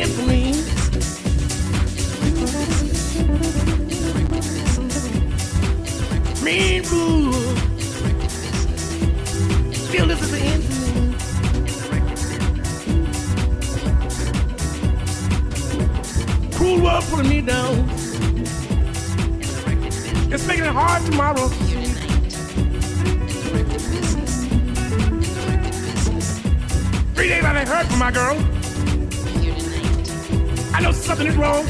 is for me. Feel this is the end. Cruel world me down. It's making it hard tomorrow. Three days I heard from my girl. I know something is wrong.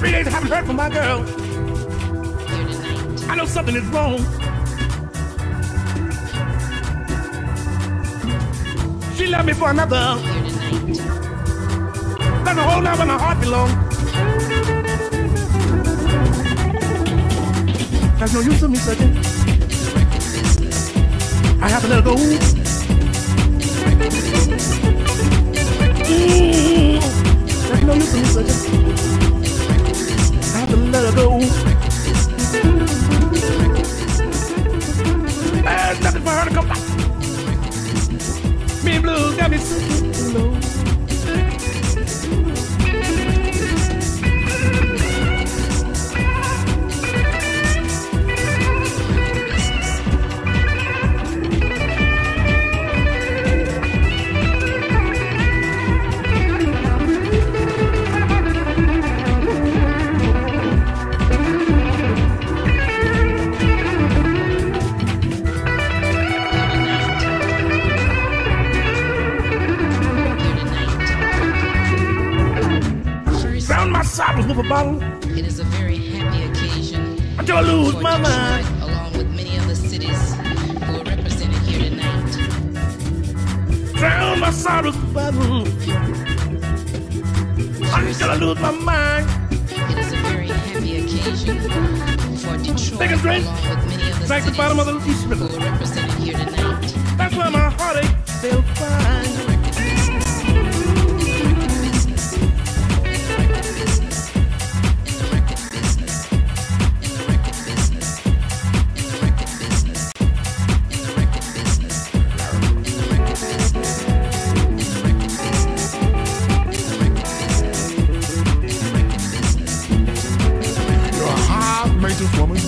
Three days I haven't heard from my girl. I know something is wrong. She left me for another. There's a whole lot where my heart belongs. There's no use of me searching. I have to let her go. I have to let her go. There's nothing for her to come back. Me and blue got me lose for my mind. along with many other cities who are represented here tonight. Drown my sorrows with a bottle until I lose my mind. It is a very happy occasion for Detroit, Take a drink. along with many other Drink the bottom of the East who are represented here tonight. That's where my maintenance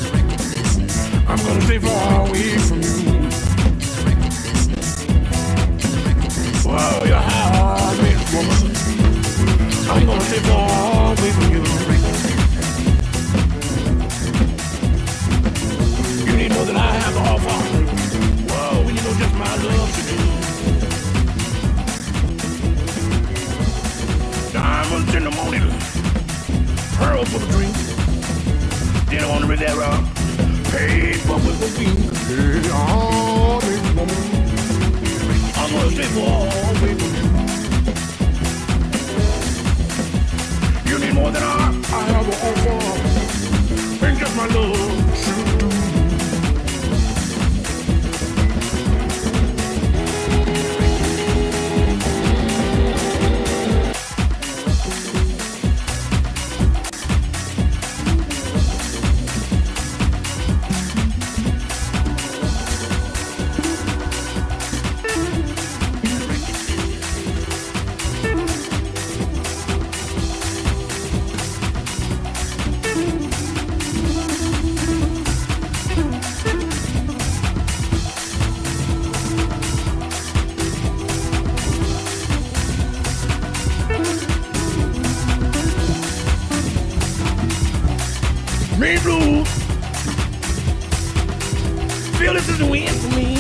Feel this is the wind for me.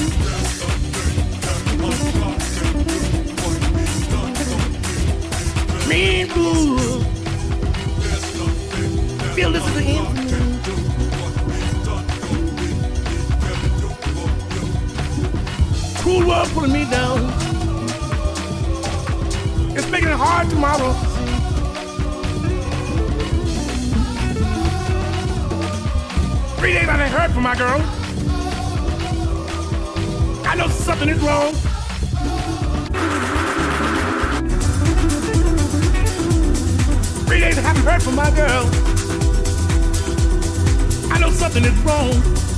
Me blue. Feel this is the end. Cool world pulling me down. It's making it hard tomorrow. Three days I ain't heard from my girl. I know something is wrong. Three days I haven't heard from my girl. I know something is wrong.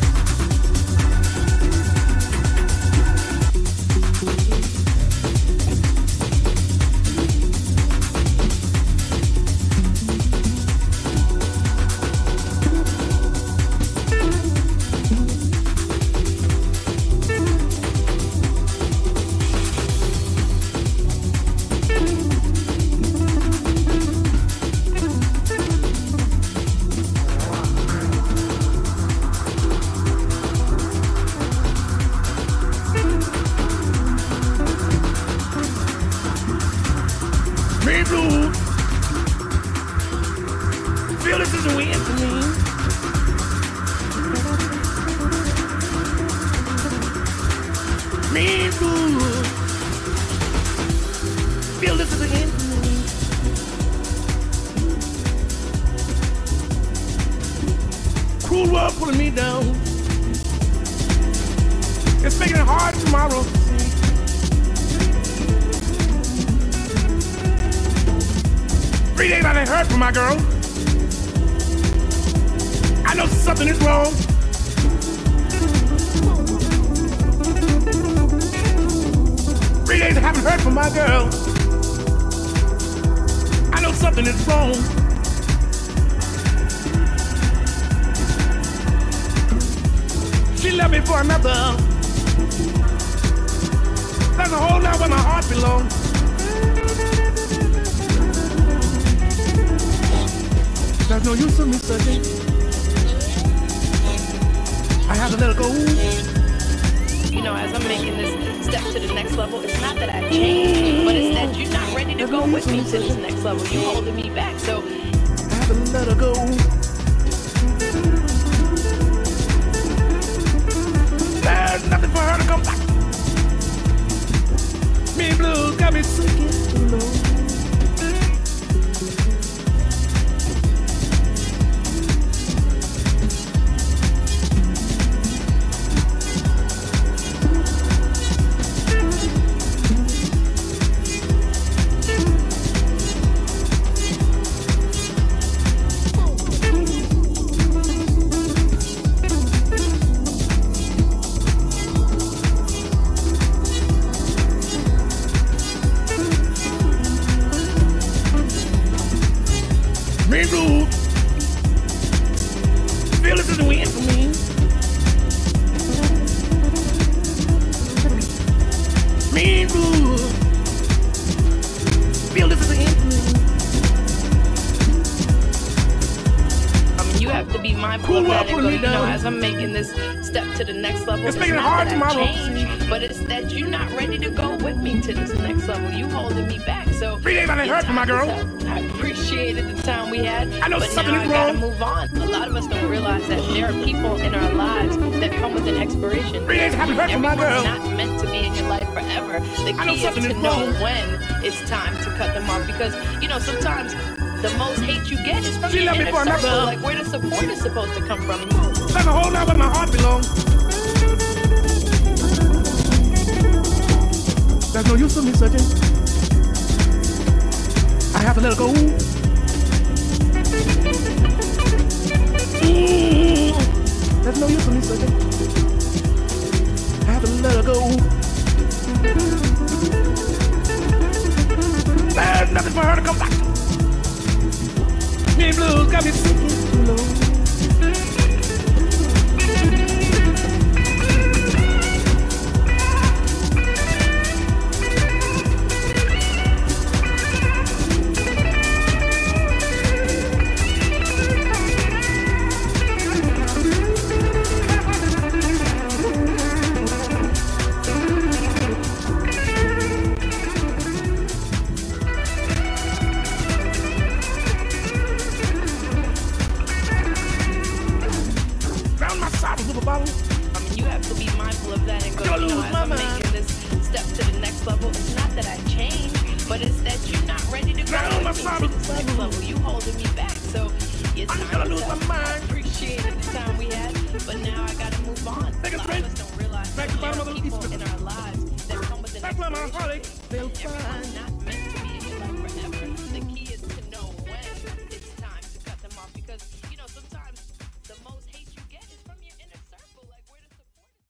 Feel this. Cruel world pulling me down. It's making it hard tomorrow. Three days I heard from my girl. I know something is wrong. Three days I haven't heard from my girl. I know something is wrong. She left me for another. There's a hole now where my heart belongs. There's no use in me searching. I have to let her go. you know, as I'm making this step to the next level, it's not that I've changed, to go with me to this next level. You're holding me back. So I have to let her go. There's nothing for her to come back. Me blues got me sinking too low. Cool of up, and me you know, as I'm making this step to the next level, It's it's, making it hard tomorrow. changed, but it's that you're not ready to go with me to this next level. You holding me back. So Three days I heard from my girl. I appreciated the time we had. I know but something now is I gotta wrong. move on. A lot of us don't realize that there are people in our lives that come with an expiration. Three days I haven't heard from my girl. not meant to be in your life forever. The key is to know wrong. when it's time to cut them off because you know sometimes the most hate you get She left me for another. like where the support is supposed to come from. There's a hole now where my heart belongs. There's no use in me searching. I have to let her go. Mm. There's no use in me searching. I have to let her go. There's nothing for her to come back. Me blues got me sinking too low. Don't realize Back